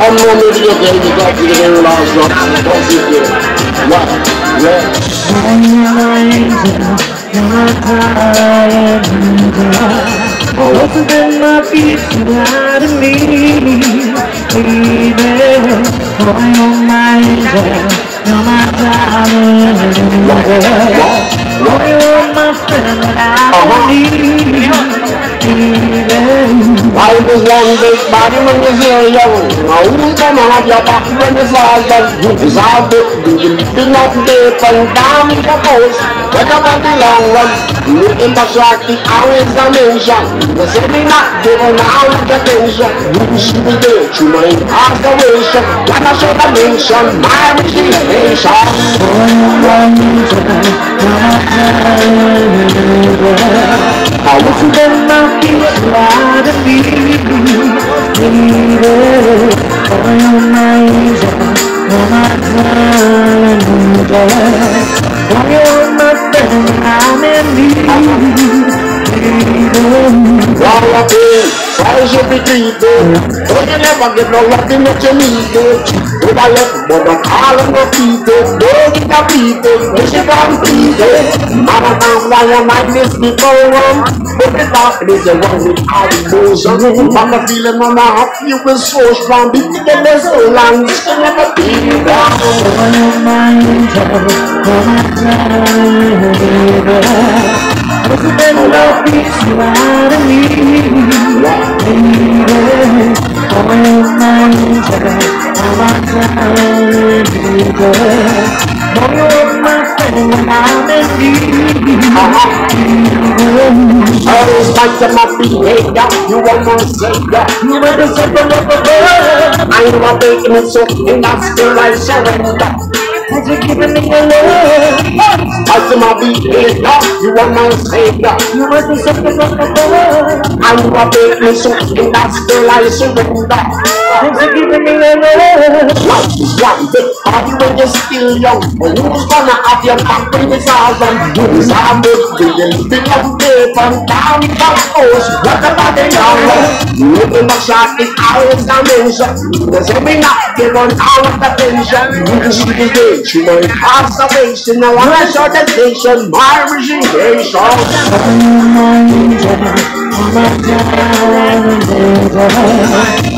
Un moment de guerre, il doit tirer l'argent. Bon, c'est bien. Ouais, ouais. Closer than my feet to lie to me, you're my angel, you're my darling. Boy, you're my friend that I need, baby. Life is one big body when you feel young. Now who's gonna have your back when it's all done? It's all big, you been up deep and down in the post. What about the long run? Looking back like the hours dimension. They say me not giving out the attention. You should be there to my incarceration. Like I should have mentioned, my resignation. Closer Boy, you're my friend, I'm in need, baby. Royalty, why should be? Oh, you never get no nothing that you need it. If I left mother call and go feed it, don't get a beat it, you come feed it. Mama you might miss me for one. But the darkness is one with all emotion. Mama feeling on my heart, you was so strong, be together so long, this can never be. Boy, you're my angel, you're my baby. Closer than my feet to lie to me, baby. Boy, my angel, you're my darling, baby. Need, baby. Always fight to my behavior, you want my savior. You better suffer up above. I know I'm making it so, and that's still I surrender. Cause you're giving me your love. Fight to my behavior, you want my savior. You must be something up above. I I'm making it so, and that's still I surrender. Cause you're giving me your love. Life is one big party when you're still young. But who's gonna have your back when it's all done? Who's on the billion, big up paper, down the coast. What about the young one? Looking back shot is always a mention. They say me not give on all of the tension. You can see the day, you my observation. I wanna show the nation my resignation. Look at